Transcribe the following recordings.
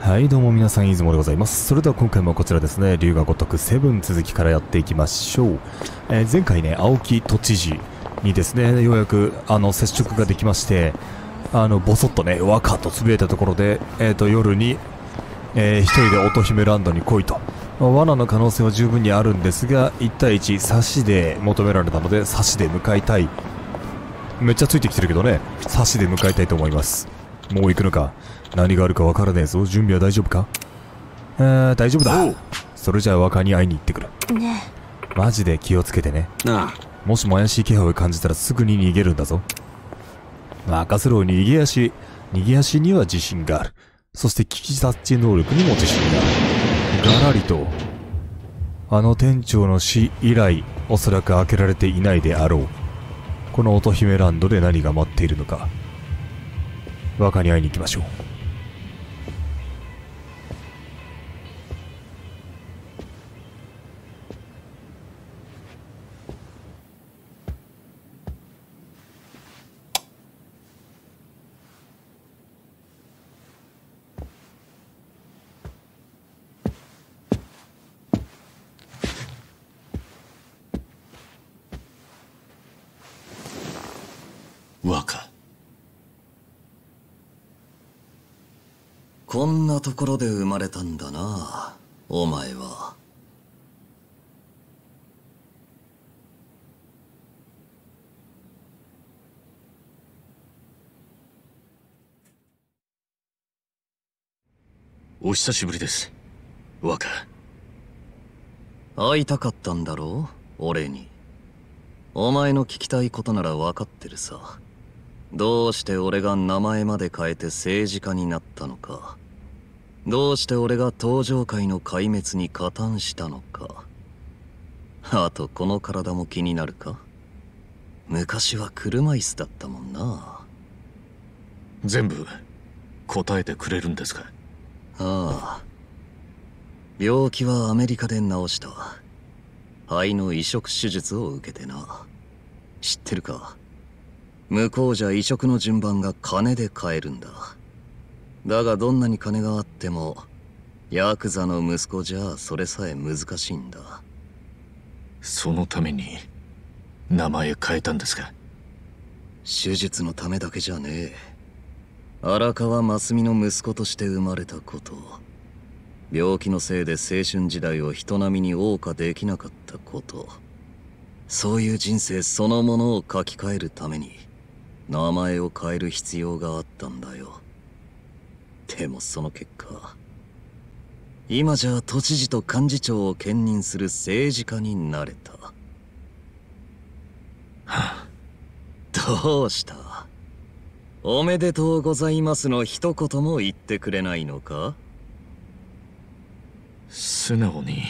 はい。どうも皆さん出雲でございます。それでは今回もこちらですね。龍が如くセブン続きからやっていきましょう、えー前回ね青木都知事にですねようやくあの接触ができましてあのボソッとねわかっとつぶやいたところで、えー、と夜に、えー一人で乙姫ランドに来いと。罠の可能性は十分にあるんですが1対1差しで求められたので差しで向かいたい。めっちゃついてきてるけどね差しで向かいたいと思います。もう行くのか？何があるかわからねえぞ。準備は大丈夫か？えー、大丈夫だ。それじゃあ若に会いに行ってくる。ねマジで気をつけてね。なあ。もしも怪しい気配を感じたらすぐに逃げるんだぞ。任せろ逃げ足。逃げ足には自信がある。そして危機察知能力にも自信がある。がらりとあの店長の死以来おそらく開けられていないであろう。この乙姫ランドで何が待っているのか若に会いに行きましょう。若こんなところで生まれたんだなお前は。お久しぶりです若。会いたかったんだろう俺に。お前の聞きたいことなら分かってるさ。どうして俺が名前まで変えて政治家になったのかどうして俺が登場界の壊滅に加担したのか。あとこの体も気になるか。昔は車椅子だったもんな。全部答えてくれるんですか？ああ。病気はアメリカで治した。肺の移植手術を受けてな。知ってるか？向こうじゃ移植の順番が金で買えるんだだがどんなに金があってもヤクザの息子じゃそれさえ難しいんだ。そのために名前変えたんですか？手術のためだけじゃねえ。荒川真澄の息子として生まれたこと。病気のせいで青春時代を人並みに謳歌できなかったこと。そういう人生そのものを書き換えるために名前を変える必要があったんだよでもその結果今じゃ都知事と幹事長を兼任する政治家になれた。どうした？おめでとうございますの一言も言ってくれないのか？素直に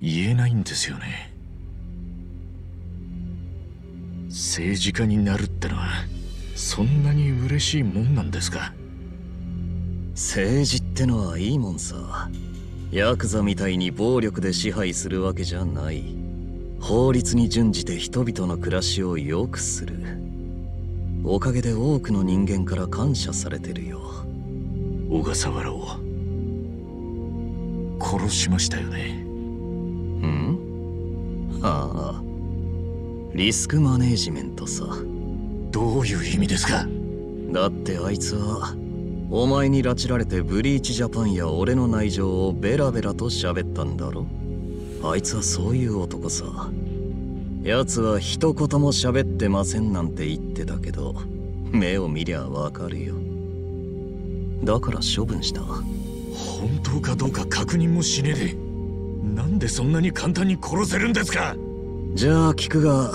言えないんですよね。政治家になるってのはそんなに嬉しいもんなんですか？政治ってのはいいもんさ。ヤクザみたいに暴力で支配するわけじゃない。法律に準じて人々の暮らしを良くする。おかげで多くの人間から感謝されてるよ。小笠原を殺しましたよね。ん？ああ。リスクマネージメントさ。どういう意味ですか？だってあいつはお前に拉致られてブリーチジャパンや俺の内情をベラベラと喋ったんだろ？あいつはそういう男さ。奴は一言も喋ってませんなんて言ってたけど目を見りゃわかるよ。だから処分した。本当かどうか確認もしねえで。なんでそんなに簡単に殺せるんですか？じゃあ聞くが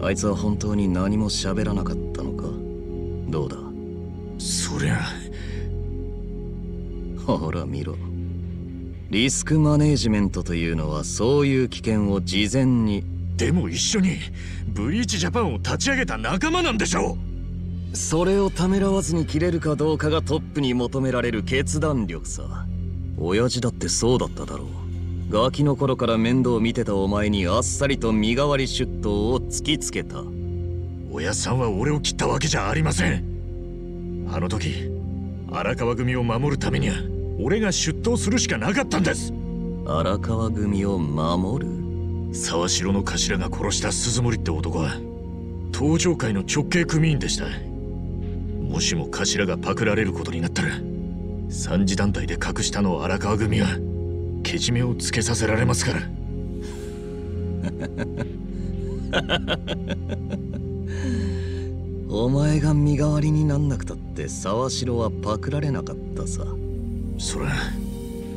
あいつは本当に何も喋らなかったのか？どうだ？そりゃ。ほら見ろ。リスクマネージメントというのはそういう危険を事前に。でも一緒にブリーチジャパンを立ち上げた仲間なんでしょそれをためらわずに切れるかどうかがトップに求められる決断力さ。親父だってそうだっただろう。ガキの頃から面倒見てたお前にあっさりと身代わり出頭を突きつけた。親さんは俺を切ったわけじゃありませんあの時荒川組を守るためには俺が出頭するしかなかったんです。荒川組を守る？沢城の頭が殺した鈴森って男は東上会の直系組員でした。もしも頭がパクられることになったら三次団体で隠したの荒川組はけじめをつけさせられますからお前が身代わりになんなくたって沢城はパクられなかったさ。それ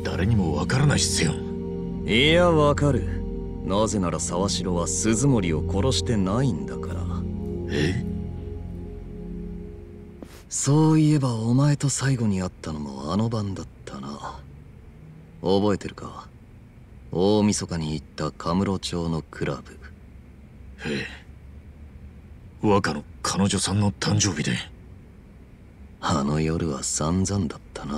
誰にもわからないっすよ。いやわかる。なぜなら沢城は鈴森を殺してないんだから。え？そういえばお前と最後に会ったのもあの晩だったな。覚えてるか？大晦日に行ったカムロ町のクラブ。ええ若の彼女さんの誕生日で。あの夜は散々だったな。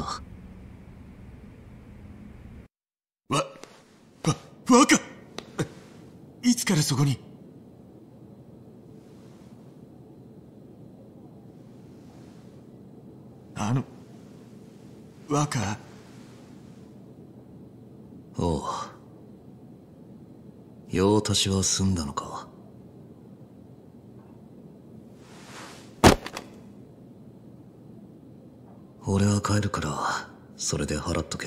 わ、わ、若いつからそこに？あの、若？おう。用足しは済んだのか俺は帰るからそれで払っとけ。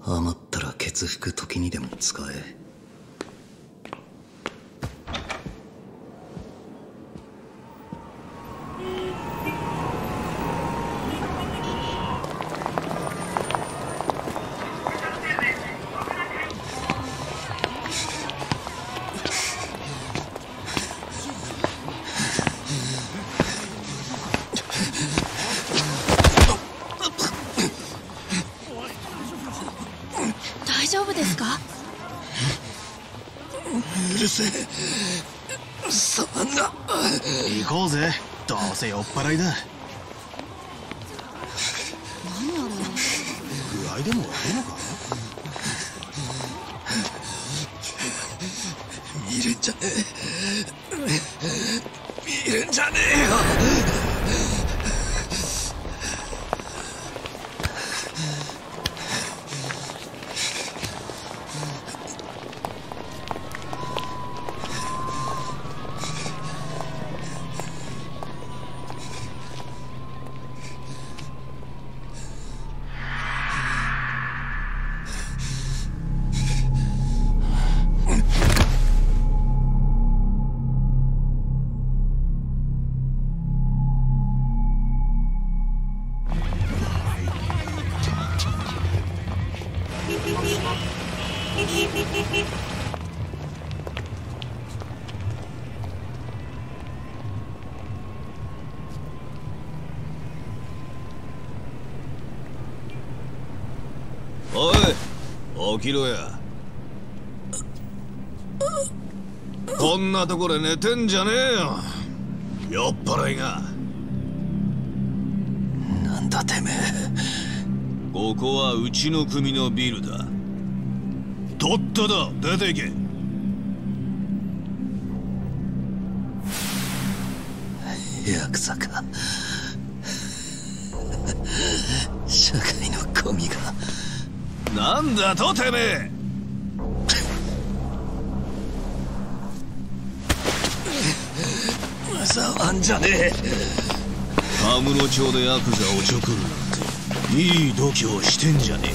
余ったらケツ拭く時にでも使え。せ酔っ払いだ。起きろや。こんなとこで寝てんじゃねえよ。酔っ払いが。なんだてめえ。ここはうちの組のビルだ。とっとと出ていけ。ヤクなんだとてめえ触んじゃねえ。カムロ町でヤクザをちょくるなんていい度胸してんじゃねえ。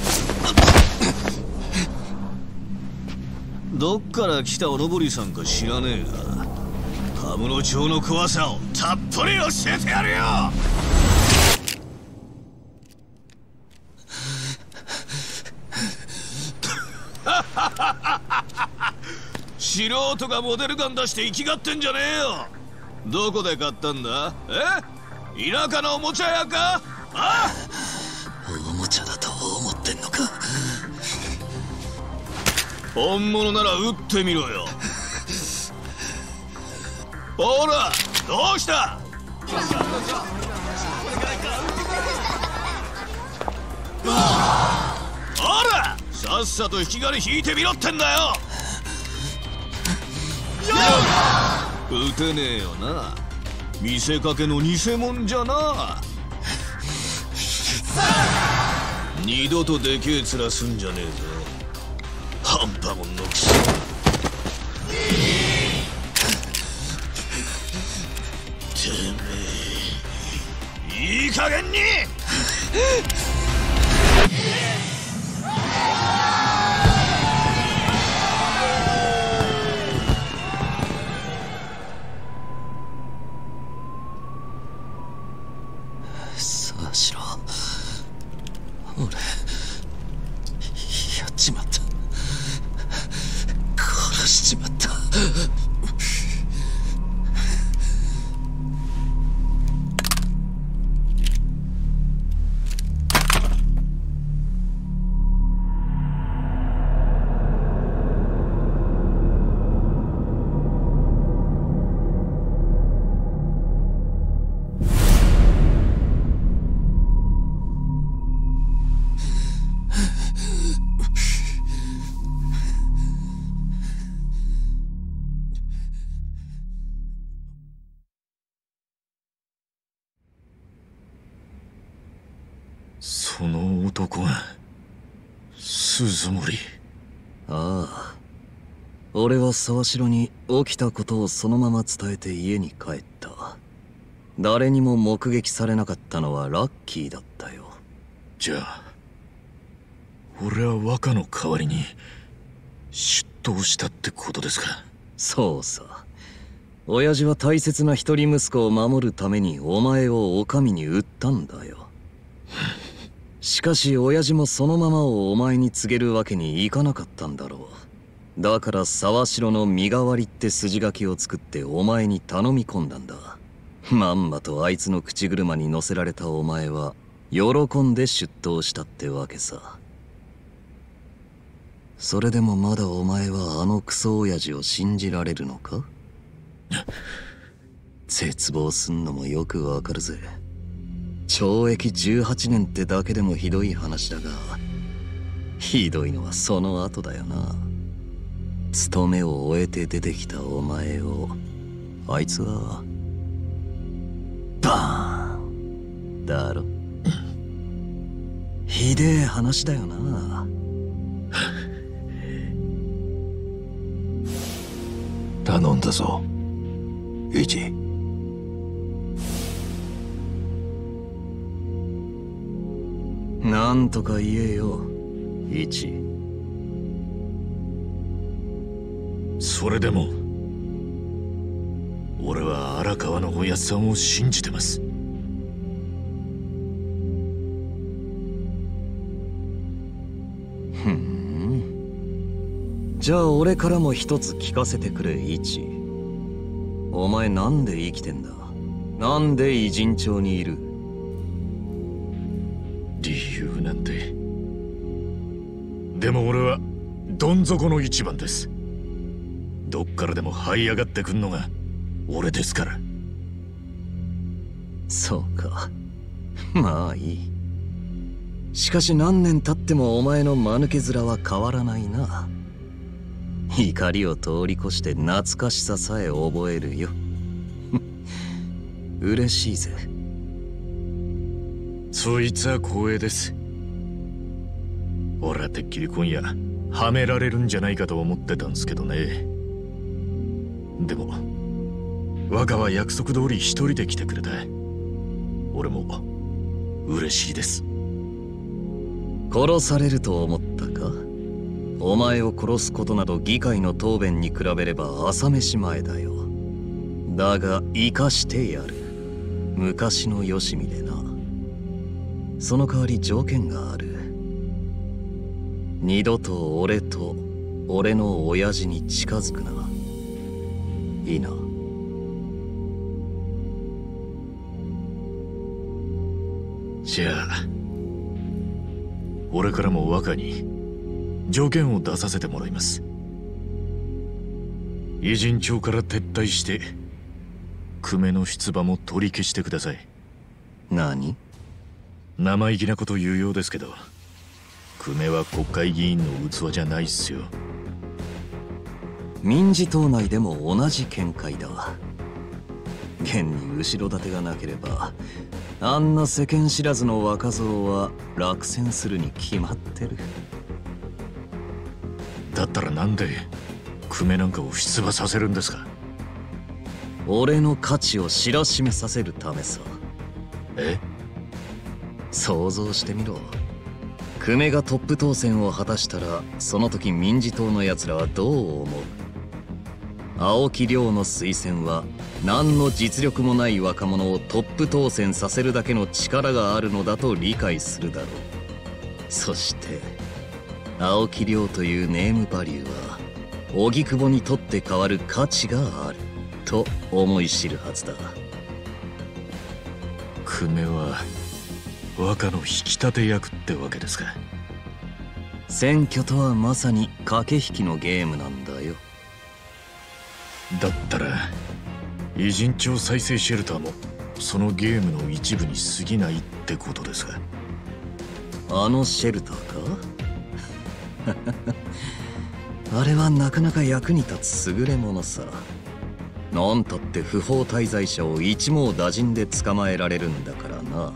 どっから来たおのぼりさんか知らねえがカムロ町の怖さをたっぷり教えてやるよ素人がモデルガン出して生きがってんじゃねえよ。どこで買ったんだ？え？田舎のおもちゃ屋か？あ？おもちゃだと思ってんのか？本物なら撃ってみろよ。ほらどうした？ほらさっさと引き金引いてみろってんだよ撃てねえよな。見せかけの偽物じゃな。二度とでけえ面すんじゃねえぞ。半端もんのくせてめえいい加減に！鈴森ああ。俺は沢城に起きたことをそのまま伝えて家に帰った。誰にも目撃されなかったのはラッキーだったよ。じゃあ俺は若の代わりに出頭したってことですか？そうさ。親父は大切な一人息子を守るためにお前をお上に売ったんだよしかし親父もそのままをお前に告げるわけにいかなかったんだろう。だから沢城の身代わりって筋書きを作ってお前に頼み込んだんだ。まんまとあいつの口車に乗せられたお前は喜んで出頭したってわけさ。それでもまだお前はあのクソ親父を信じられるのか？絶望すんのもよくわかるぜ。懲役18年ってだけでもひどい話だがひどいのはその後だよな。勤めを終えて出てきたお前をあいつはバーンだろ。ひでえ話だよな。頼んだぞ。イチ。なんとか言えよ。一。それでも俺は荒川のおやっさんを信じてます。ふん。じゃあ俺からも一つ聞かせてくれ一。お前なんで生きてんだ？なんで偉人町にいる？でも俺はどん底の一番です。どっからでも這い上がってくんのが俺ですから。そうか。まあいい。しかし何年経ってもお前の間抜け面は変わらないな。怒りを通り越して懐かしささえ覚えるよ。嬉しいぜ。そいつは光栄ですてっきり今夜はめられるんじゃないかと思ってたんすけどね。でも若は約束通り一人で来てくれた。俺も嬉しいです。殺されると思ったか？お前を殺すことなど議会の答弁に比べれば朝飯前だよ。だが生かしてやる。昔のよしみでな。その代わり条件がある。二度と俺と俺の親父に近づくな。いいな。じゃあ俺からも若に条件を出させてもらいます。偉人町から撤退して久米の出馬も取り消してください。何？生意気なこと言うようですけど久米は国会議員の器じゃないっすよ。民事党内でも同じ見解だ。剣に後ろ盾がなければあんな世間知らずの若造は落選するに決まってる。だったらなんで久米なんかを出馬させるんですか？俺の価値を知らしめさせるためさ。え？想像してみろ久米がトップ当選を果たしたらその時民事党の奴らはどう思う青木亮の推薦は何の実力もない若者をトップ当選させるだけの力があるのだと理解するだろう。そして青木亮というネームバリューは荻窪にとって変わる価値があると思い知るはずだ。久米は若の引き立て役ってわけですか。選挙とはまさに駆け引きのゲームなんだよ。だったら偉人町再生シェルターもそのゲームの一部に過ぎないってことですか。あのシェルターか？あれはなかなか役に立つ優れものさ。なんたって不法滞在者を一網打尽で捕まえられるんだからな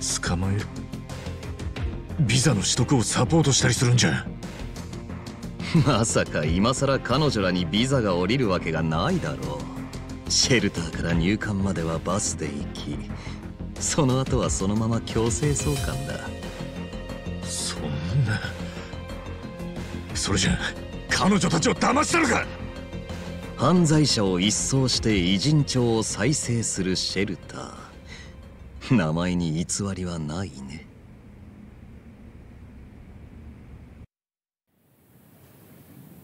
捕まえるビザの取得をサポートしたりするんじゃ。まさか今さら彼女らにビザが下りるわけがないだろう。シェルターから入管まではバスで行きその後はそのまま強制送還だ。そんな。それじゃ彼女たちを騙したのか！犯罪者を一掃して偉人帳を再生するシェルター名前に偽りはないね。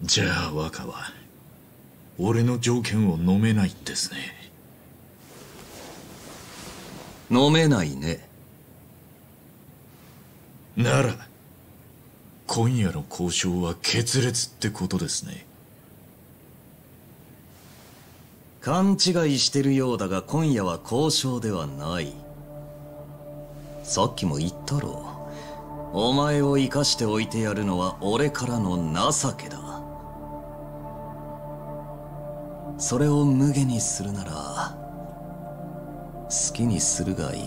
じゃあ若は俺の条件を飲めないんですね。飲めないね。なら今夜の交渉は決裂ってことですね。勘違いしてるようだが今夜は交渉ではないさっきも言ったろ。お前を生かしておいてやるのは俺からの情けだ。それを無下にするなら好きにするがいい。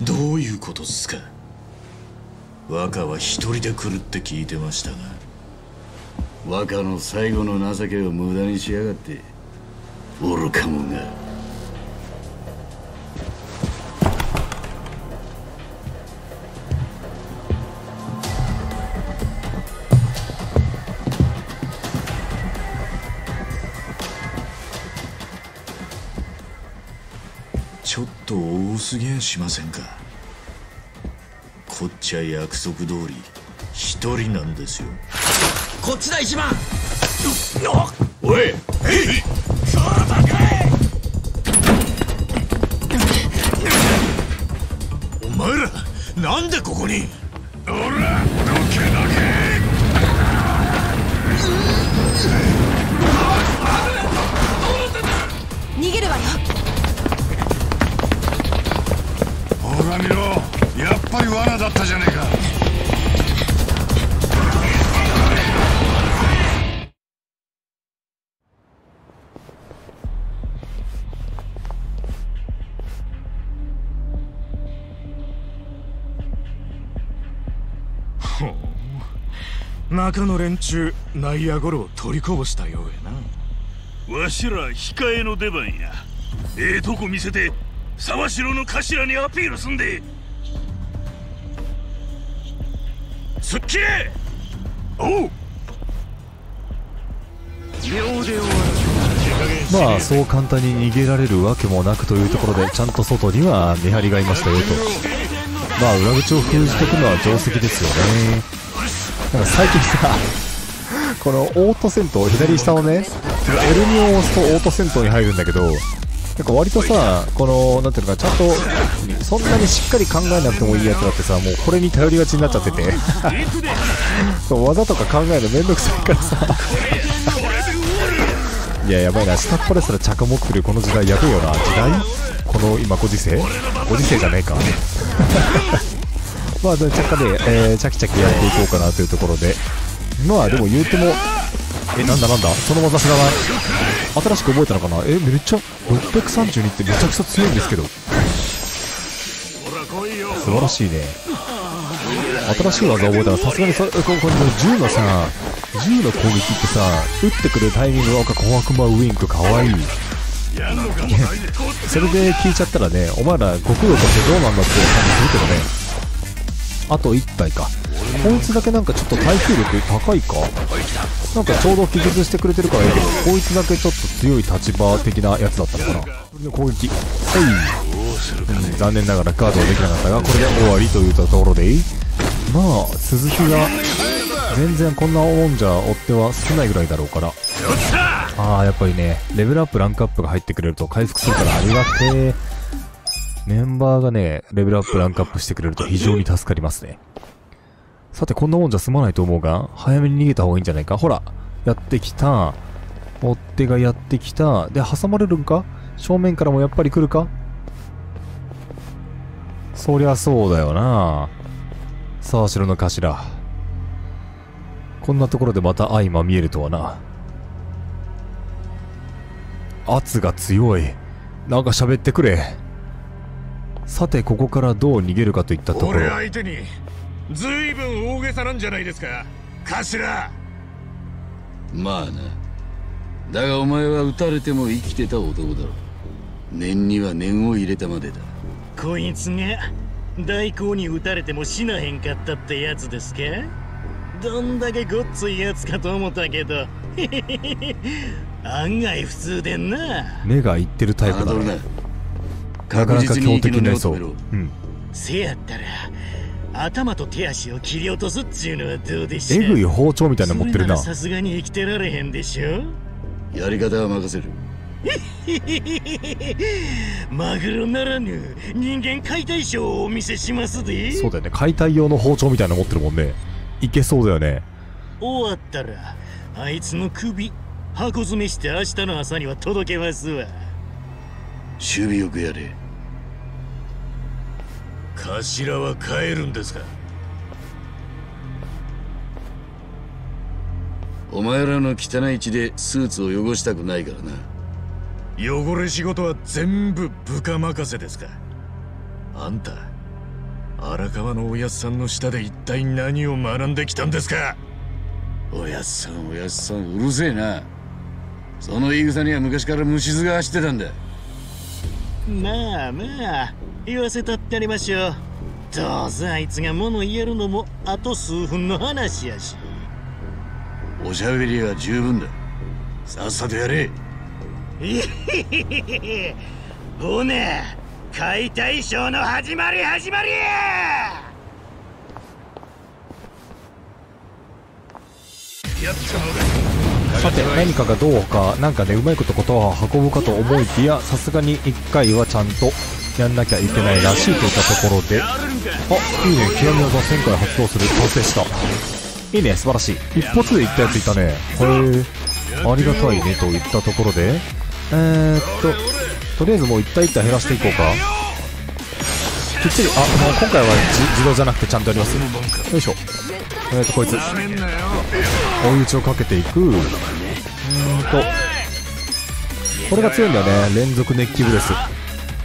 どういうことっすか？若は一人で来るって聞いてましたが若の最後の情けを無駄にしやがって愚か者が。ちょっと多すぎやしませんか？ちは約束通り一人なんですよ。こっちだ一番。おいお前らなんでここに？逃やっぱり罠だったじゃねえか。中の連中内野ゴロを取りこぼしたようやな。わしら控えの出番や。ええとこ見せて沢城の頭にアピールすんですっきれ。おう。まあそう簡単に逃げられるわけもなくというところでちゃんと外には見張りがいましたよと。まあ裏口を封じていくのは定石ですよね。なんか最近さこのオート戦闘左下をね L2 を押すとオート戦闘に入るんだけどなんか割とさこのなんていうのかちゃんとそんなにしっかり考えなくてもいいやつだってさもうこれに頼りがちになっちゃってて。技とか考えるのめんどくさいからさ。いややばいな。下っ端ですら着持ってるこの時代やべえよな。時代？この今ご時世？ご時世じゃねえか。まあで若干ね、えー、チャキチャキやっていこうかなというところで。まあでも言うてもえなんだなんだ？その技知らない新しく覚えたのかな？えめっちゃ632ってめちゃくちゃ強いんですけど。素晴らしいね。新しい技覚えたらさすがにそここれ銃のさ銃の攻撃ってさ撃ってくるタイミングが小悪魔ウインクかわい。いそれで聞いちゃったらねお前ら極道としてどうなんだって感じするけどね。あと1体か。こいつだけなんかちょっと耐久力高いか？なんかちょうど気絶してくれてるからいいけどこいつだけちょっと強い立場的なやつだったのかな？これで攻撃はい、うん、残念ながらカードはできなかったがこれで終わりというところで。まあ鈴木が全然こんなもんじゃ追っては少ないぐらいだろうから。ああやっぱりねレベルアップランクアップが入ってくれると回復するからありがてえメンバーがねレベルアップランクアップしてくれると非常に助かりますねさてこんなもんじゃ済まないと思うが早めに逃げた方がいいんじゃないか。ほらやってきた。追っ手がやってきた。で挟まれるんか？正面からもやっぱり来るか？そりゃそうだよな。さあ城の頭。こんなところでまた相ま見えるとはな。圧が強い。なんか喋ってくれ。さてここからどう逃げるかといったところ。俺相手にずいぶん大げさなんじゃないですか。頭。まあな。だがお前は撃たれても生きてた男だろ念には念を入れたまでだ。こいつが大行に撃たれても死なへんかったってやつですか。どんだけごっついやつかと思ったけど。案外普通でんな。目がいってるタイプだね。なかなか強敵になりそう、うん、せやったら頭と手足を切り落とすっちゅうのはどうでしょう？えぐい包丁みたいなの持ってるな。さすがに生きてられへんでしょ？やり方は任せる。マグロならぬ人間解体ショーをお見せしますで。そうだよね。解体用の包丁みたいなの持ってるもんね。いけそうだよね。終わったらあいつの首箱詰めして明日の朝には届けますわ。守備よくやれ頭は帰るんですか？お前らの汚い血でスーツを汚したくないからな。汚れ仕事は全部部下任せですか？あんた荒川のおやっさんの下で一体何を学んできたんですか？おやっさんおやっさんうるせえな。その言い草には昔から虫唾が走ってたんだ。まあまあ言わせたってありましょう。どうせあいつが物言えるのもあと数分の話やし。おしゃべりは十分だ。さっさとやれ。ほな解体ショーの始まり始まり!さて何かがどうかなんかねうまいことことは運ぶかと思いきやさすがに1回はちゃんとやんなきゃいけないらしいといったところで。あいいね。極み技1000回発動する。達成した。いいね。素晴らしい。一発でいったやついたね。へえありがたいねといったところで。えー、っととりあえずもう1体1体減らしていこうか。きっちりあもう今回は自動じゃなくてちゃんとやります。よいしょ。えー、っとこいつ。追い打ちをかけていく。うーんと。これが強いんだよね。連続熱気ブレス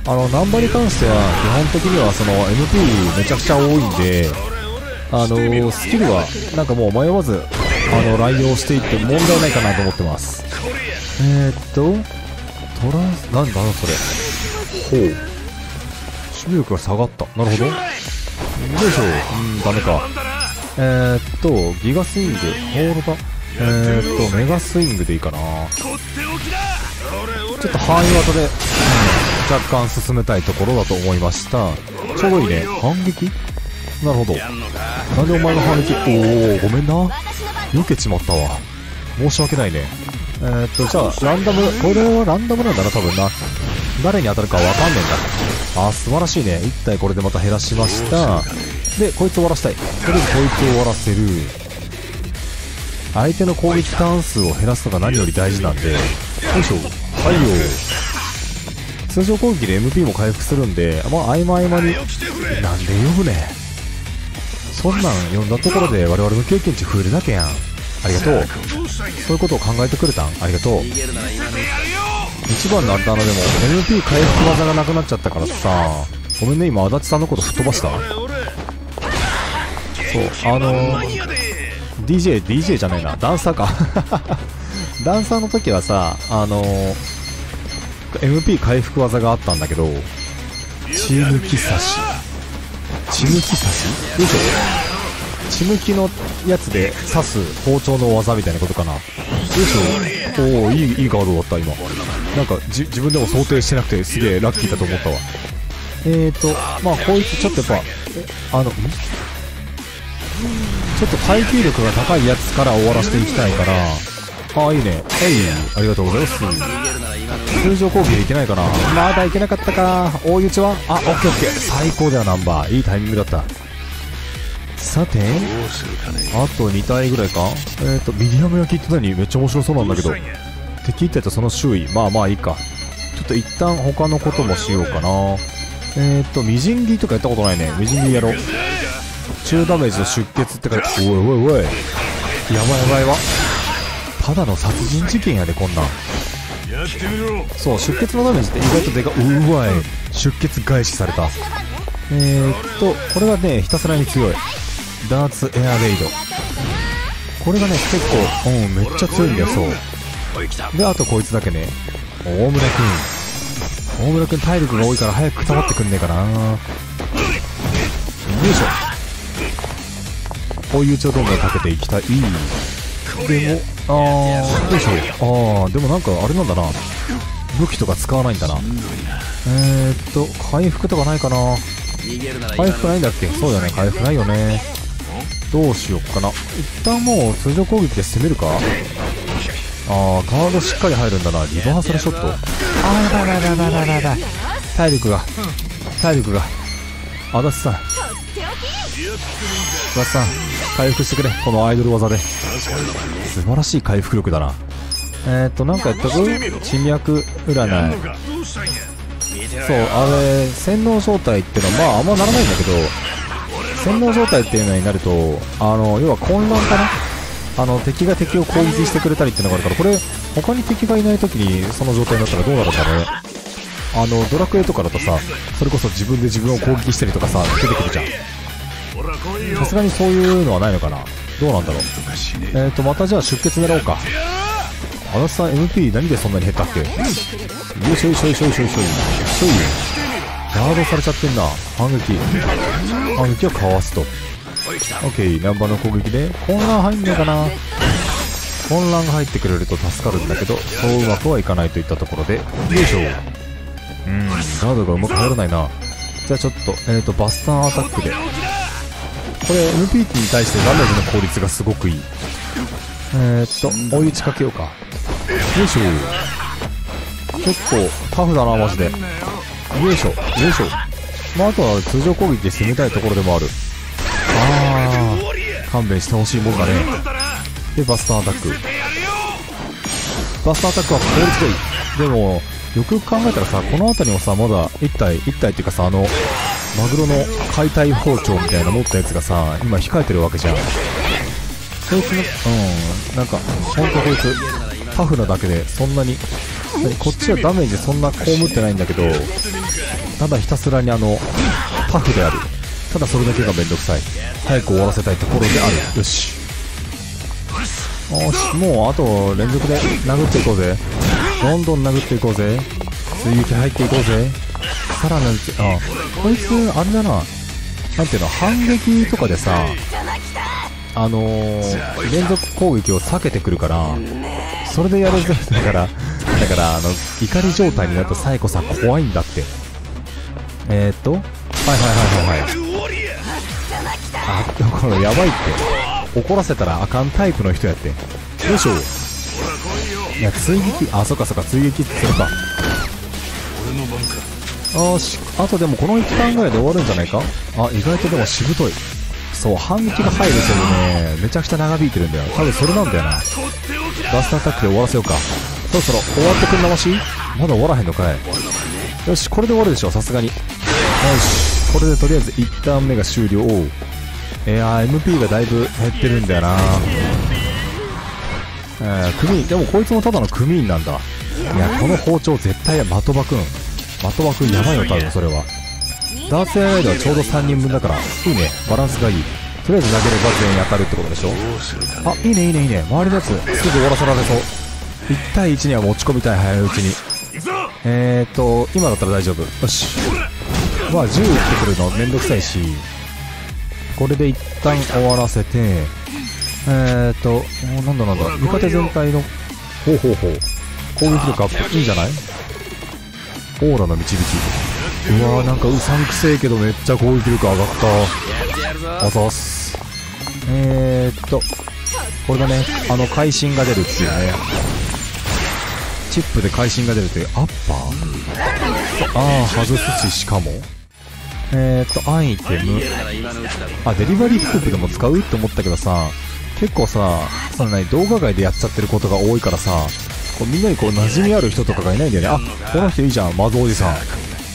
あのナンバに関しては基本的にはその MP めちゃくちゃ多いんであのスキルはなんかもう迷わずあの乱用していって問題ないかなと思ってます。えー、っとトランスなんだそれ。ほう。守備力が下がった。なるほど。よいしょ。うんダメか。えー、っとギガスイング。ホールバえー、っとメガスイングでいいかな。ちょっと範囲技で、うん、若干進めたいところだと思いました。ちょうどいいね。反撃？なるほど。なんでお前が反撃？おおごめんな。避けちまったわ。申し訳ないね。えー、っとじゃあランダムこれはランダムなんだな多分な。誰に当たるかわかんねえんだ。あー素晴らしいね。1体これでまた減らしました。でこいつ終わらせたい。とりあえずこいつを終わらせる。相手の攻撃ターン数を減らすのが何より大事なんで。よいしょ。はいよ。通常攻撃で MP も回復するんでまあ合間合間になんで呼ぶねそんなん呼んだところで我々の経験値増えるだけやん。ありがとう。そういうことを考えてくれたんありがとう。一番のあれだなでも MP 回復技がなくなっちゃったからさ。ごめんね今足立さんのこと吹っ飛ばした。そうあのー、DJ DJ じゃないな。ダンサーか。ダンサーの時はさあのー、MP 回復技があったんだけど血抜き刺し。血抜き刺し？よいしょ血抜きのやつで刺す包丁の技みたいなことかな。よいしょおおいいいいガードだった今。なんかじ自分でも想定してなくてすげえラッキーだと思ったわ。えーとまあこいつちょっとやっぱあのちょっと耐久力が高いやつから終わらせていきたいからああいいね。はい。ありがとうございます。通常攻撃でいけないかな。まだいけなかったか。大打ちは？あオッケーオッケー。最高だよナンバー。いいタイミングだった。さてあと2体ぐらいか？えっ、ー、とミディアム焼きって何？めっちゃ面白そうなんだけど。敵ってとその周囲。まあまあいいか。ちょっと一旦他のこともしようかな。えっ、ー、とみじん切りとかやったことないね。みじん切りやろう。中ダメージと出血って書いておいおいおい。やばいやばいわただの殺人事件やでこんなん。そう出血のダメージって意外とでかうわい。出血返しされた。えー、っとこれがねひたすらに強い。ダーツエアレイド。これがね結構うんめっちゃ強いんだよそう。であとこいつだけね。大村くん。大村くん体力が多いから早くくたばってくんねえかな。よいしょ。こういうちょどんどんかけていきたい。でもあーよいしょあーでもなんかあれなんだな。武器とか使わないんだな。えー、っと回復とかないかな。回復ないんだっけ？そうだね回復ないよね。どうしよっかな。一旦もう通常攻撃で攻めるか？あーガードしっかり入るんだな。リバーサルショット？あーやばいやばいやばいやばいやばい体力が。体力が。足立さん。足立さん回復してくれ。このアイドル技で。素晴らしい回復力だな。えー、っとなんかやったぞ。侵略占い。そうあれ洗脳状態っていうのはまああんまならないんだけど洗脳状態っていうのになるとあの要は混乱かな。あの敵が敵を攻撃してくれたりっていうのがあるからこれ他に敵がいない時にその状態になったらどうなるんだろうね。あのドラクエとかだとさそれこそ自分で自分を攻撃したりとかさ出てくるじゃん。さすがにそういうのはないのかな？どうなんだろう？えっ、ー、とまたじゃあ出血狙おうか。足立さん MP 何でそんなに減ったっけ？よいしょよいしょよいしょよいしょよいしょよガードされちゃってんな反撃反撃をかわすと OK ナンバーの攻撃で混乱入んねえかな混乱が入ってくれると助かるんだけどそううまくはいかないといったところでよいしょうんガードがうまく入らないなじゃあちょっとえっ、ー、とバスターアタックでこれ MPT に対してダメージの効率がすごくいい。えー、っと追い打ちかけようか。よいしょ。結構タフだなマジで。よいしょよいしょ。まああとは通常攻撃で攻めたいところでもある。あー勘弁してほしいもんだね。でバスターアタック。バスターアタックは効率がいい。でもよくよく考えたらさこの辺りもさまだ1体1体っていうかさあのマグロの解体包丁みたいな持ったやつがさ今控えてるわけじゃん。そいつのうんなんかほんとこいつタフなだけでそんなにこっちはダメージそんな被ってないんだけどただひたすらにあのタフである。ただそれだけがめんどくさい。早く終わらせたいところである。よし。よしもうあと連続で殴っていこうぜ。どんどん殴っていこうぜ。追撃入っていこうぜ。さらなるあ。こいつあれだななんていうの反撃とかでさあのー、連続攻撃を避けてくるからそれでやるぜだからだからあの怒り状態になるとサイコさん怖いんだって。えー、っとはいはいはいはいはい。あこれやばいって。怒らせたらあかんタイプの人やって。よいしょ。いや追撃あそっかそっか追撃ってするかあしあとでもこの1ターンぐらいで終わるんじゃないか？あ意外とでもしぶとい。そう反撃が入るけどねめちゃくちゃ長引いてるんだよ。多分それなんだよな。バストアタックで終わらせようか。そろそろ終わってくんなまし？まだ終わらへんのかい。よしこれで終わるでしょさすがに。よしこれでとりあえず1ターン目が終了。いやー MP がだいぶ減ってるんだよな。えー、クミンでもこいつもただのクミンなんだ。いやこの包丁絶対的場くん。的場くんやばいよ多分それは。ダースエアイドはちょうど3人分だからいいね。バランスがいい。とりあえず投げれば全員当たるってことでしょ？あいいねいいねいいね。周りのやつすぐ終わらせられそう。1対1には持ち込みたい早いうちに。えーと今だったら大丈夫。よし。まあ銃撃ってくるのめんどくさいし。これで一旦終わらせてえーとおなんだなんだ。味方全体のほうほうほう。攻撃力アップ。いいんじゃない？オーラの導き。うわーなんかうさんくせえけどめっちゃ攻撃力上がった。あざっす。えーっとこれだね。あの会心が出るっていうね。チップで会心が出るっていうアッパー？ああ外すししかも。えーっとアイテム。あデリバリーフープでも使う？って思ったけどさ結構さその何動画外でやっちゃってることが多いからさこうみんなにこう馴染みある人とかがいないんだよね。あこの人いいじゃん。マゾおじさん。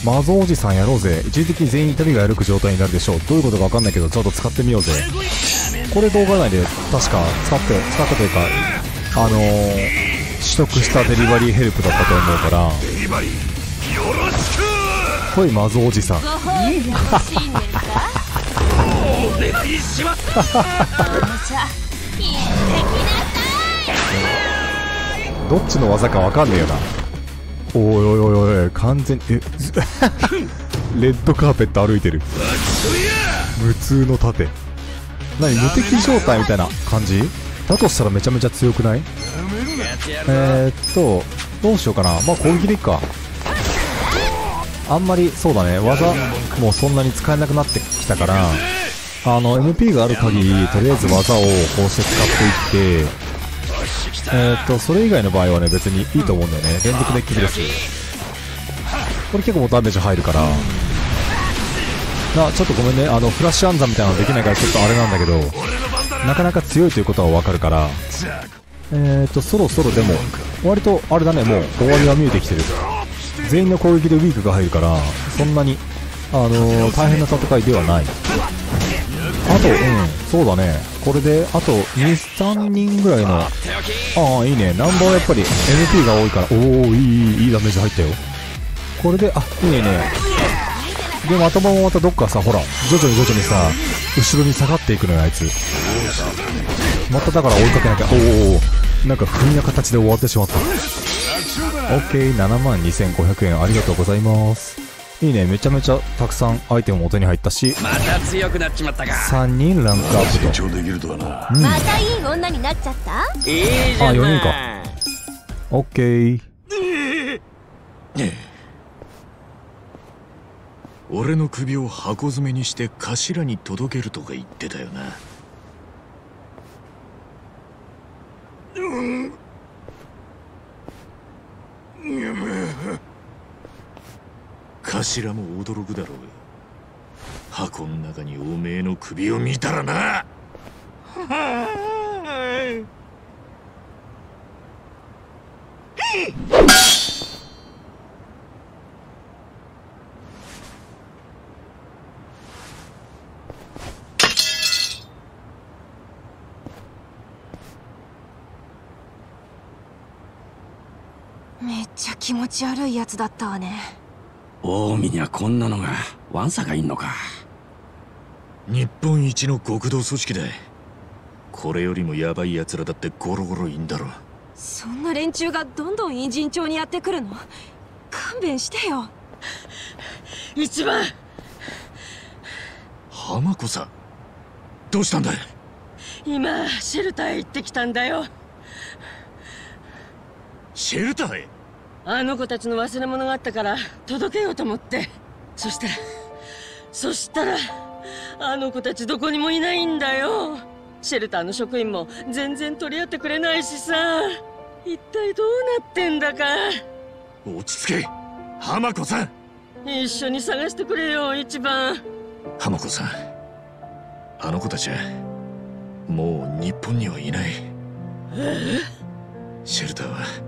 マゾおじさんやろうぜ。一時的に全員痛みが歩く状態になるでしょう。どういうことか分かんないけどちょっと使ってみようぜ。これ動画内で確か使って使ったというかあのー、取得したデリバリーヘルプだったと思うから。デリバリーよろしくこいマゾおじさん。お願いします どっちの技か分かんねえよな。おいおいおいおい完全にえ レッドカーペット歩いてる。無痛の盾。何無敵状態みたいな感じ？だとしたらめちゃめちゃ強くない？えー、っとどうしようかな。まあ攻撃でいっか。あんまりそうだね。技もうそんなに使えなくなってきたから。あの MP がある限りとりあえず技をこうして使っていってえー、っとそれ以外の場合はね別にいいと思うんだよね。連続デッキブレスこれ結構ダメージ入るから。なちょっとごめんね。あのフラッシュ暗算みたいなのできないからちょっとあれなんだけどなかなか強いということはわかるから。えーとそろそろでも割とあれだね。もう終わりは見えてきてる。全員の攻撃でウィークが入るからそんなにあのー、大変な戦いではないあとうん。そうだね。これであと23人ぐらいの。ああいいね。ナンバーはやっぱり MP が多いから。おおいいいいいダメージ入ったよ。これであいいねでも頭もまたどっかさほら徐々に徐々にさ後ろに下がっていくのよあいつ。まただから追いかけなきゃおおなんか不意な形で終わってしまった。OK7 万2500円ありがとうございますいいね。めちゃめちゃたくさんアイテム元に入ったし。また強くなっちまったか。3人ランクアップと。成長できるとはな、うん、またいい女になっちゃった？いいじゃあ4ない人か。OK 俺の首を箱詰めにして頭に届けるとか言ってたよな頭も驚くだろう。が箱の中におめえの首を見たらな。めっちゃ気持ち悪いやつだったわね。近江にはこんなのがワンサがいんのか。日本一の極道組織だこれよりもヤバい奴らだってゴロゴロいいんだろ。そんな連中がどんどん偉人帳にやってくるの？勘弁してよ。一番。浜子さんどうしたんだ？今シェルターへ行ってきたんだよ。シェルターへ？あの子たちの忘れ物があったから届けようと思って。そしたらそしたらあの子たちどこにもいないんだよ。シェルターの職員も全然取り合ってくれないしさ。一体どうなってんだか。落ち着け。浜子さん。一緒に探してくれよ一番。浜子さん。あの子たちはもう日本にはいない。えシェルターは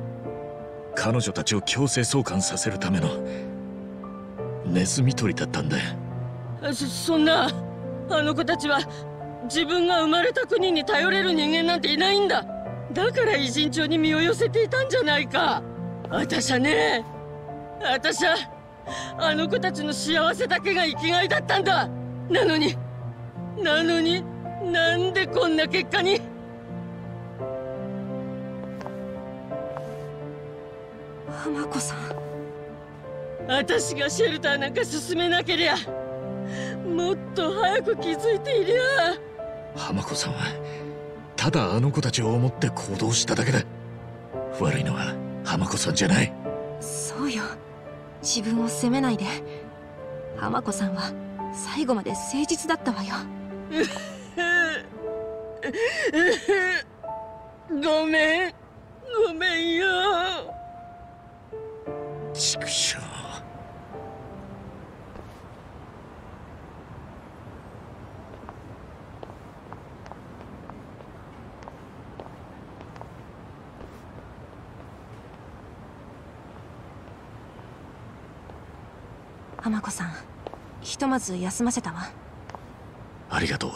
彼女たちを強制送還させるためのネズミ捕りだったんだ。そそんなあの子たちは自分が生まれた国に頼れる人間なんていないんだ。だから偉人帳に身を寄せていたんじゃないか。私はね私はあの子たちの幸せだけが生きがいだったんだ。なのになのになんでこんな結果に？浜子さん。私がシェルターなんか進めなけりゃもっと早く気づいていりゃ。浜子さんはただあの子たちを思って行動しただけだ。悪いのは浜子さんじゃない。そうよ。自分を責めないで。浜子さんは最後まで誠実だったわよ。ごめん。ごめんよ畜生。浜子さんひとまず休ませたわ。ありがとう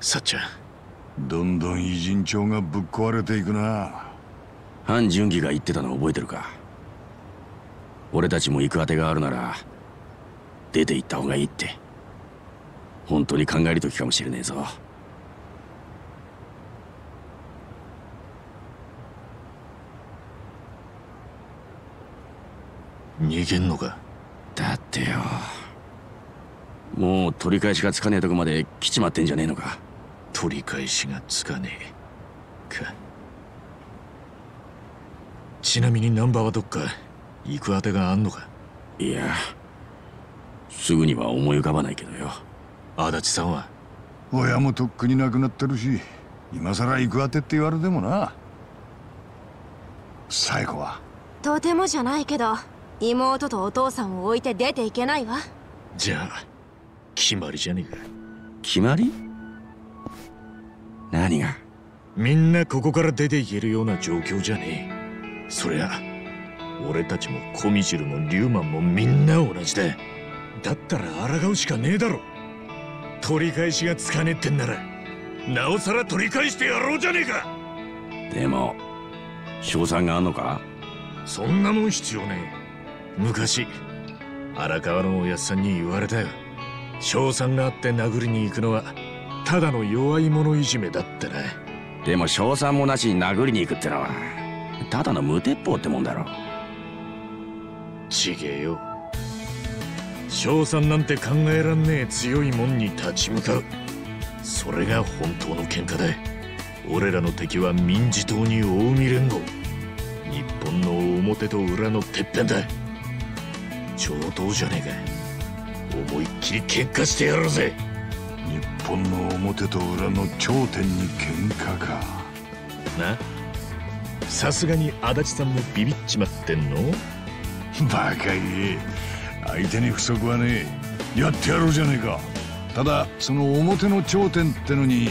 さっちゃん。どんどん偉人帳がぶっ壊れていくな。反純義が言ってたの覚えてるか？俺たちも行く当てがあるなら出て行った方がいいって。本当に考える時かもしれねえぞ。逃げんのか？だってよ。もう取り返しがつかねえとこまで来ちまってんじゃねえのか。取り返しがつかねえ。か。ちなみにナンバーはどっか？行く当てがあんのか？いやすぐには思い浮かばないけどよ。足立さんは？親もとっくに亡くなってるし今さら行く当てって言われてもな。最後は？とてもじゃないけど妹とお父さんを置いて出ていけないわ。じゃあ決まりじゃねえか。決まり？何が？みんなここから出ていけるような状況じゃねえ。そりゃ俺たちもコミジルもリューマンもみんな同じだだったら抗うしかねえだろ。取り返しがつかねえってんならなおさら取り返してやろうじゃねえか。でも賞賛があんのか？そんなもん必要ねえ。昔荒川のおやっさんに言われたよ。賞賛があって殴りに行くのはただの弱い者いじめだってな。でも賞賛もなしに殴りに行くってのはただの無鉄砲ってもんだろちげえよ。賞賛なんて考えらんねえ強いもんに立ち向かう。それが本当の喧嘩だ。俺らの敵は民事党に近江連合日本の表と裏のてっぺんだ。上等じゃねえか。思いっきり喧嘩してやろうぜ。日本の表と裏の頂点に喧嘩か。な？さすがに足立さんもビビっちまってんの？バカ言え。相手に不足はねえ。やってやろうじゃねえか。ただその表の頂点ってのに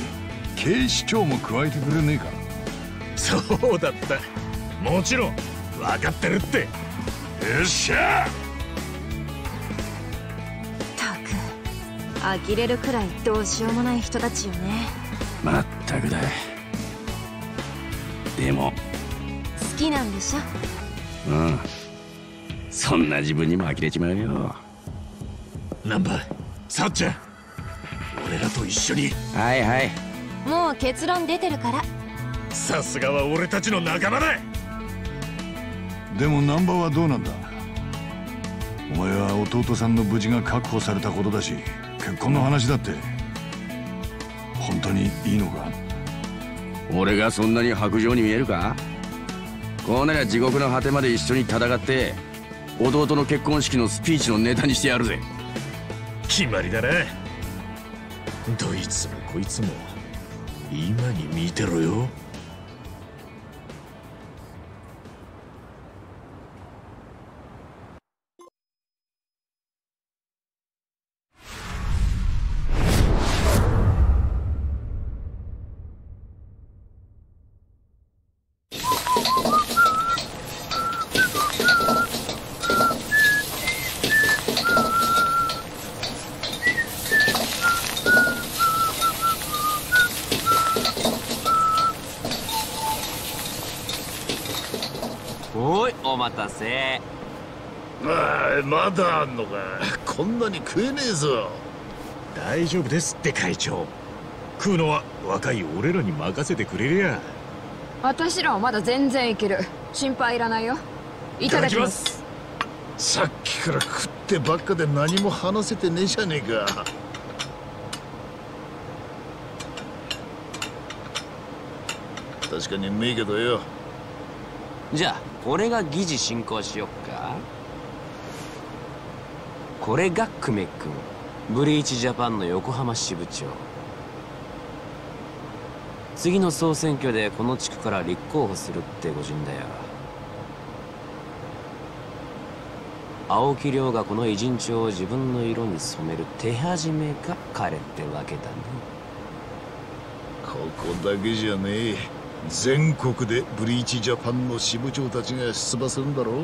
警視庁も加えてくれねえかそうだった。もちろん分かってるって。よっしゃ。たく呆れるくらいどうしようもない人たちよね。まったくだ。でも。好きなんでしょ？うんそんな自分にも呆れちまうよ。ナンバーさっちゃん俺らと一緒に。はいはい。もう結論出てるから。さすがは俺たちの仲間だ。でもナンバーはどうなんだ？お前は弟さんの無事が確保されたことだし結婚の話だって。本当にいいのか？俺がそんなに白状に見えるか？こうなりゃ地獄の果てまで一緒に戦って弟の結婚式のスピーチのネタにしてやるぜ。決まりだな。どいつもこいつも今に見てろよ。大丈夫ですって会長。食うのは若い俺らに任せてくれりゃ。私らはまだ全然いける。心配いらないよ。いただきます。さっきから食ってばっかで何も話せてねえじゃねえか。確かにうめえけどよ。じゃあ俺が議事進行しよっか。これが久米君ブリーチジャパンの横浜支部長。次の総選挙でこの地区から立候補するって御人だよ。青木亮がこの偉人帳を自分の色に染める手始めが彼ってわけだね。ここだけじゃねえ。全国でブリーチジャパンの支部長たちが出馬するんだろ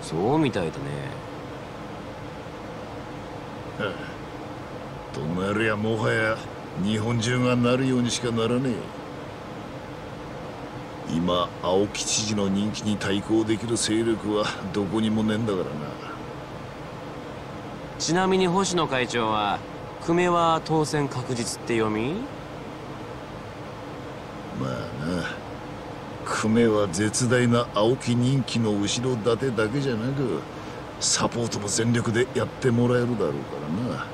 そうみたいだね。はあ、となりゃもはや日本中がなるようにしかならねえ今青木知事の人気に対抗できる勢力はどこにもねえんだからな。ちなみに星野会長は久米は当選確実って読み？まあな。久米は絶大な青木人気の後ろ盾だけじゃなくサポートも全力でやってもらえるだろうからな。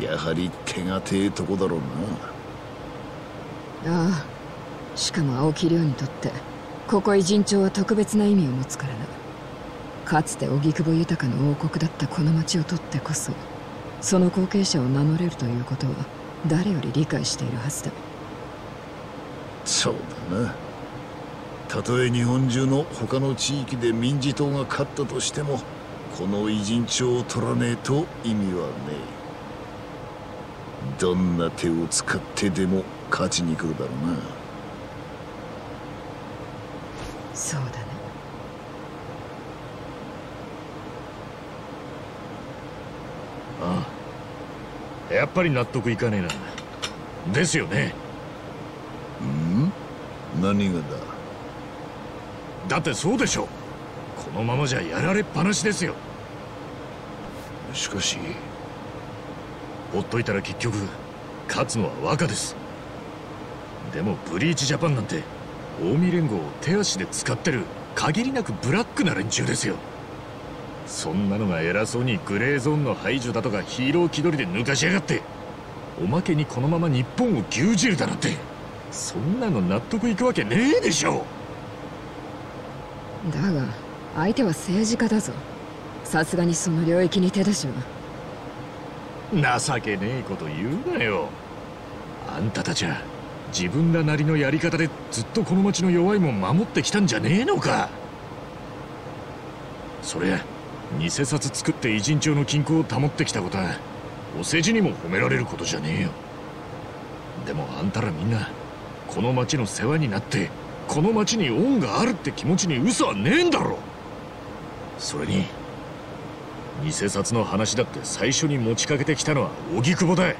やはり手がてえとこだろうな。ああしかも青木亮にとってここ偉人町は特別な意味を持つからな。かつて荻窪豊の王国だったこの町をとってこそその後継者を名乗れるということは誰より理解しているはずだ。そうだな。たとえ日本中の他の地域で民事党が勝ったとしてもこの偉人帳を取らねえと意味はねえ。どんな手を使ってでも勝ちに来るだろうな。そうだね。ああやっぱり納得いかねえな。ですよね。ん？何がだ？だってそうでしょ。このままじゃやられっぱなしですよ。しかしほっといたら結局勝つのは若です。でもブリーチジャパンなんて近江連合を手足で使ってる限りなくブラックな連中ですよ。そんなのが偉そうにグレーゾーンの排除だとかヒーロー気取りで抜かしやがって。おまけにこのまま日本を牛耳るだなんて。そんなの納得いくわけねえでしょ。だが相手は政治家だぞ。さすがにその領域に手出しは。情けねえこと言うなよ。あんたたちは自分らなりのやり方でずっとこの町の弱いもん守ってきたんじゃねえのか。そりゃ偽札作って偉人帳の均衡を保ってきたことはお世辞にも褒められることじゃねえよ。でもあんたらみんなこの町の世話になってこの町に恩があるって気持ちに嘘はねえんだろ。それに偽札の話だって最初に持ちかけてきたのは荻窪だ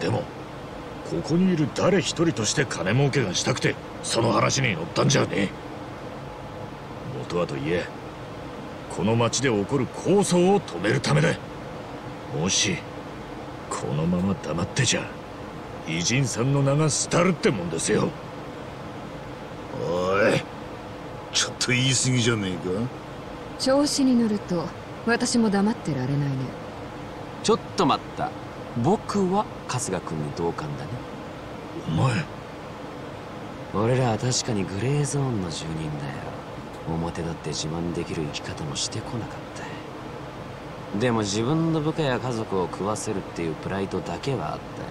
でもここにいる誰一人として金儲けがしたくてその話に乗ったんじゃねえ。元はといえこの町で起こる抗争を止めるためだ。もしこのまま黙ってちゃ偉人さんの名が廃るってもんですよ。おいちょっと言い過ぎじゃねえか。調子に乗ると私も黙ってられないね。ちょっと待った。僕は春日君に同感だね。お前。俺らは確かにグレーゾーンの住人だよ。表だって自慢できる生き方もしてこなかった。でも自分の部下や家族を食わせるっていうプライドだけはあったよ。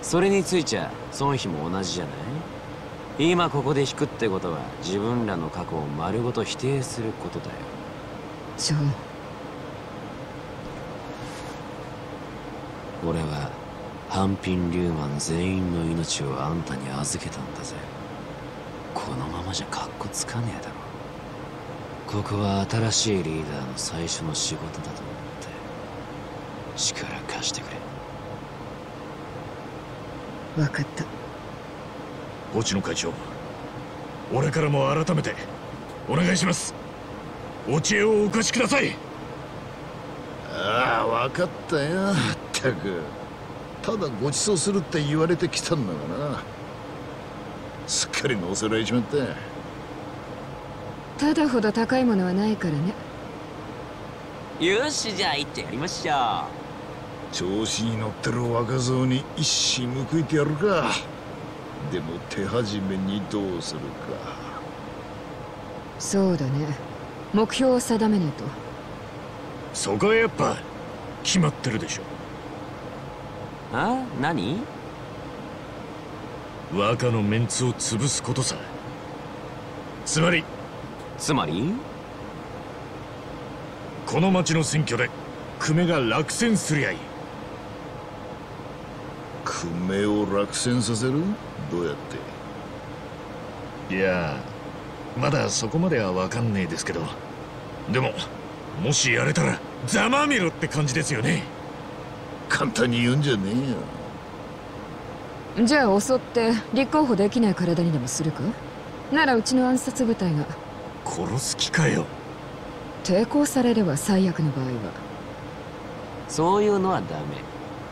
それについちゃ孫妃も同じじゃない？今ここで引くってことは自分らの過去を丸ごと否定することだよ。ジョン俺はハンピン・リューマン全員の命をあんたに預けたんだぜ。このままじゃカッコつかねえだろ。ここは新しいリーダーの最初の仕事だと思って。力貸してくれ。分かった星野会長。俺からも改めてお願いします。お知恵をお貸しください。ああ分かったよ。ったく。ただご馳走するって言われてきたんだがな。すっかり乗せられちまったただほど高いものはないからね。よしじゃあ行ってやりましょう。調子に乗ってる若造に一矢報いてやるかでも手始めにどうするか。そうだね。目標を定めないと。そこはやっぱ決まってるでしょ。あ？何？若のメンツを潰すことさ。つまり。つまり？この町の選挙で。久米が落選すりゃいい。久米を落選させる？どうやって？いやまだそこまでは分かんねえですけど。でももしやれたらざまみろって感じですよね。簡単に言うんじゃねえよ。じゃあ襲って立候補できない体にでもするか？ならうちの暗殺部隊が。殺す気かよ。抵抗されれば最悪の場合は。そういうのはダメ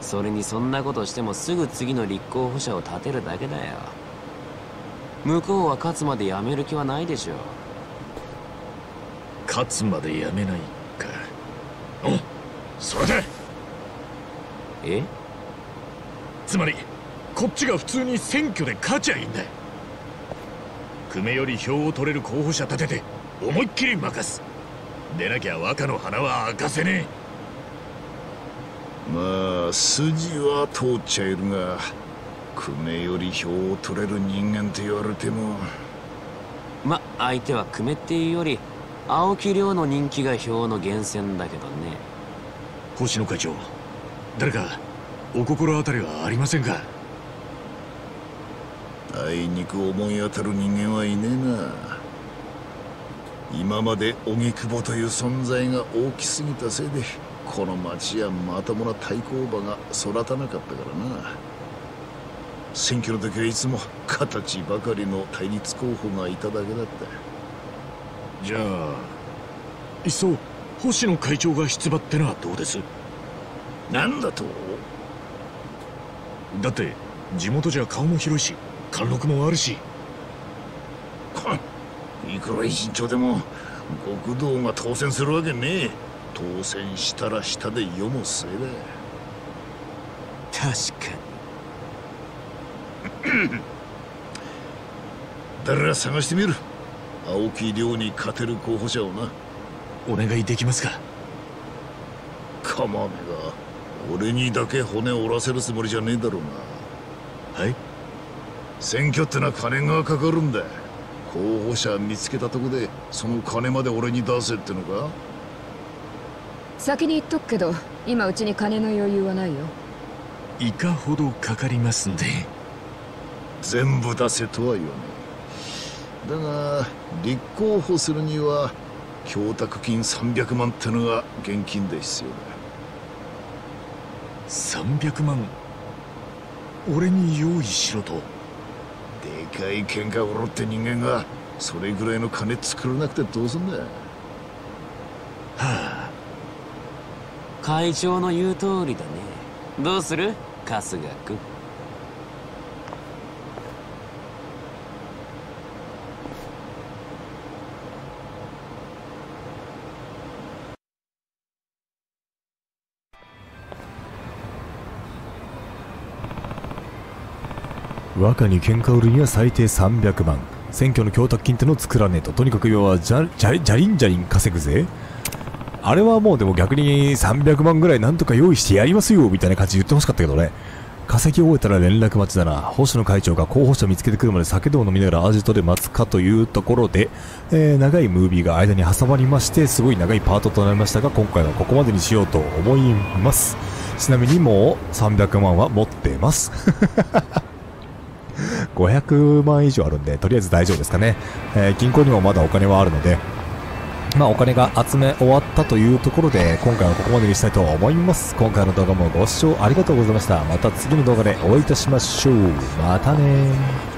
それにそんなことしてもすぐ次の立候補者を立てるだけだよ。向こうは勝つまでやめる気はないでしょ勝つまでやめないか。おそれで。え？つまりこっちが普通に選挙で勝ちゃいいんだ。久米より票を取れる候補者立てて思いっきり任す。でなきゃ若の花は明かせねえまあ筋は通っちゃいるが久米より票を取れる人間と言われても。ま相手は久米っていうより青木亮の人気が票の源泉だけどね。星野会長誰かお心当たりはありませんか？あいにく思い当たる人間はいねえな。今まで荻窪という存在が大きすぎたせいでこの町やまともな対抗馬が育たなかったからな。選挙の時はいつも形ばかりの対立候補がいただけだった。じゃあいっそ星野会長が出馬ってのはどうです？なんだと？だって地元じゃ顔も広いし貫禄もあるし。いくら維新長でも極道が当選するわけねえ当選したら下で世も末だ。確かに。誰ら探してみる。青木亮に勝てる候補者をな。お願いできますか？かまめが。俺にだけ骨折らせるつもりじゃねえだろうな。はい？選挙ってのは金がかかるんだ。候補者見つけたとこでその金まで俺に出せってのか？先に言っとくけど今うちに金の余裕はないよ。いかほどかかりますんで。全部出せとは言わねえ。だが立候補するには供託金300万ってのが現金で必要だ。300万？俺に用意しろと。でかい喧嘩売ろって人間がそれぐらいの金作らなくてどうすんだはあ会長の言う通りだね。どうする？春日君。和歌に喧嘩売るには最低300万。選挙の供託金ってのを作らねえと。とにかく要はじゃじゃじゃりんじゃりん稼ぐぜ。あれはもうでも逆に300万ぐらいなんとか用意してやりますよみたいな感じで言ってほしかったけどね。稼ぎ終えたら連絡待ちだな。星野会長が候補者を見つけてくるまで酒でも飲みながらアジトで待つかというところで、えー、長いムービーが間に挟まりましてすごい長いパートとなりましたが今回はここまでにしようと思います。ちなみにもう300万は持ってます。500万以上あるんで、とりあえず大丈夫ですかね。えー、銀行にもまだお金はあるので、まあお金が集め終わったというところで、今回はここまでにしたいと思います。今回の動画もご視聴ありがとうございました。また次の動画でお会いいたしましょう。またね